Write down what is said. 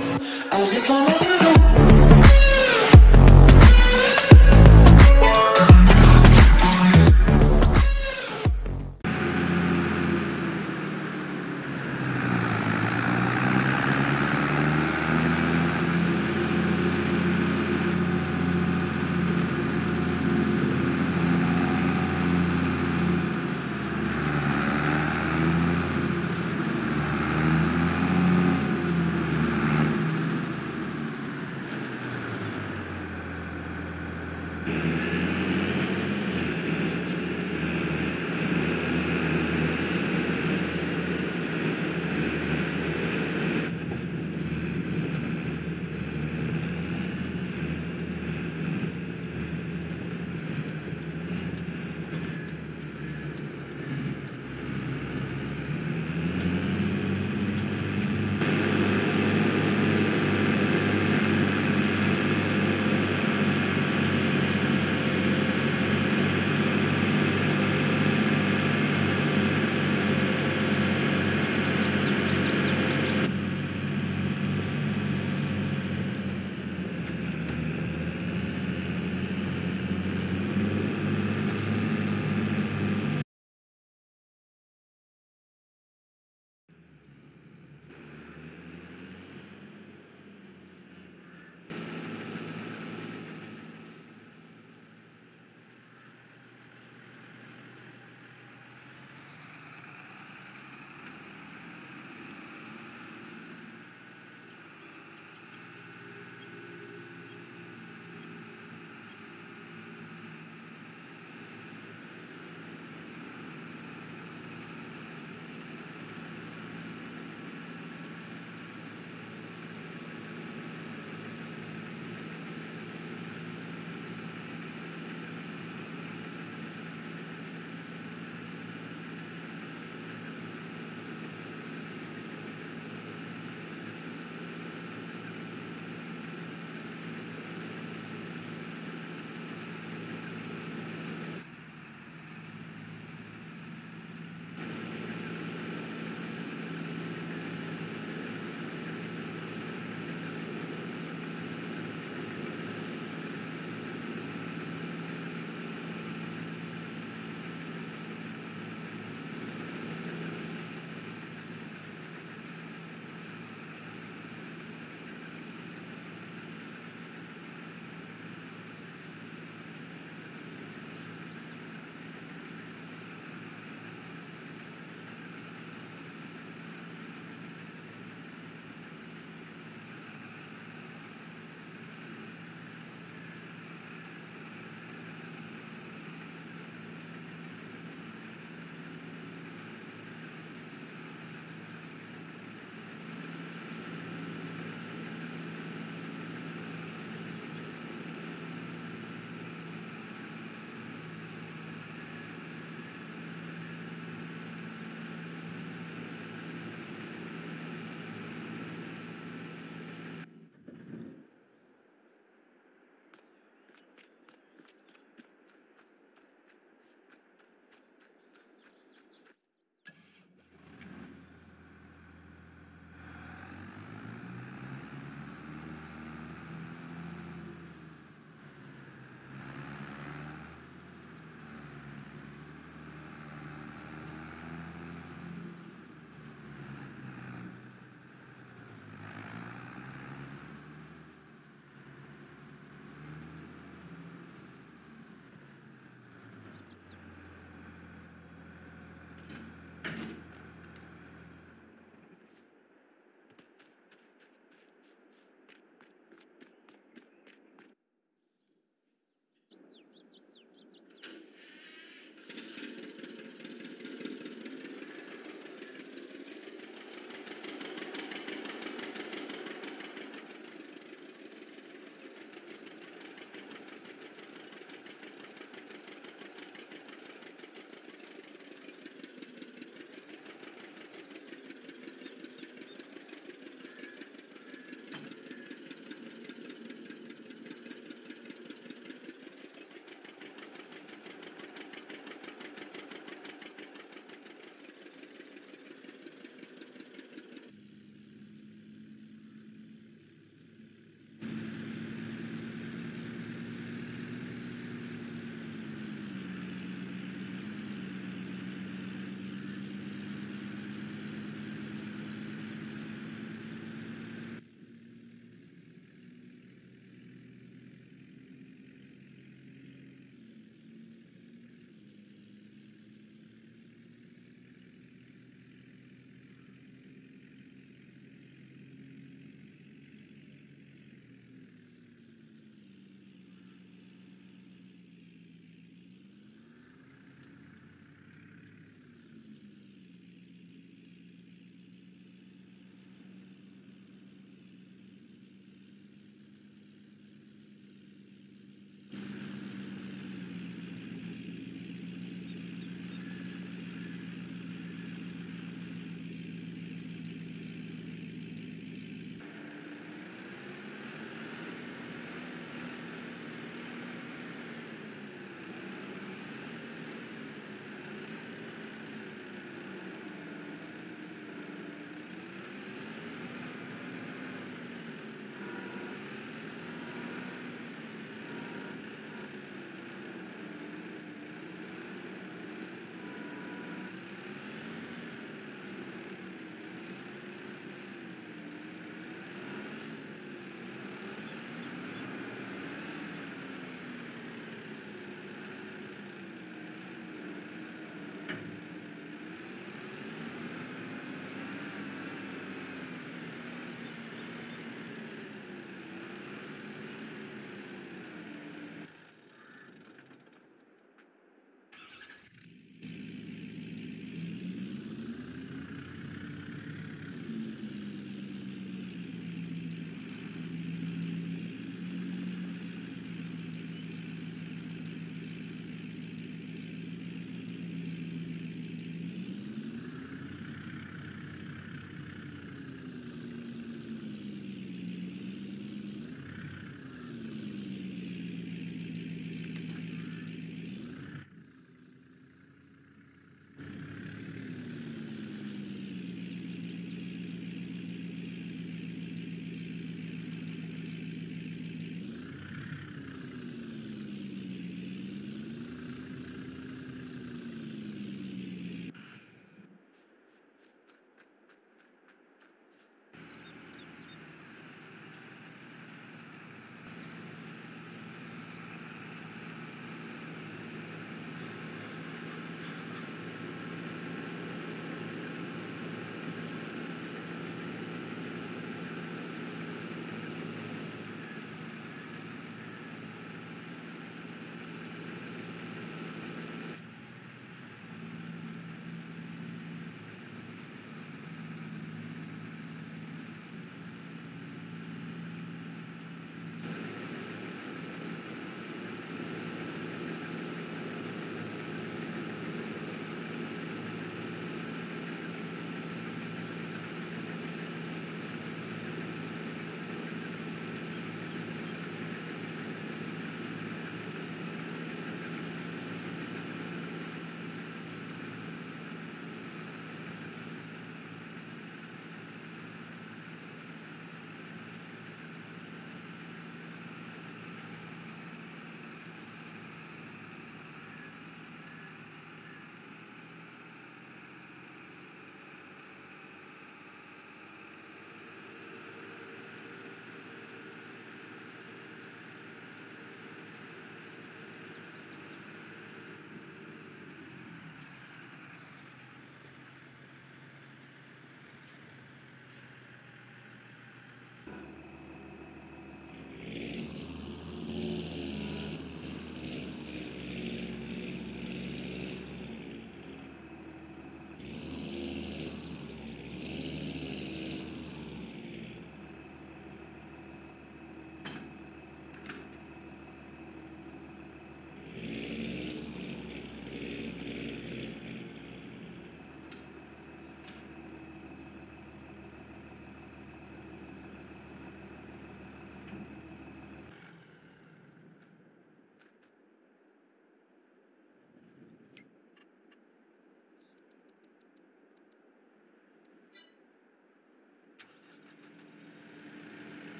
I just wanna do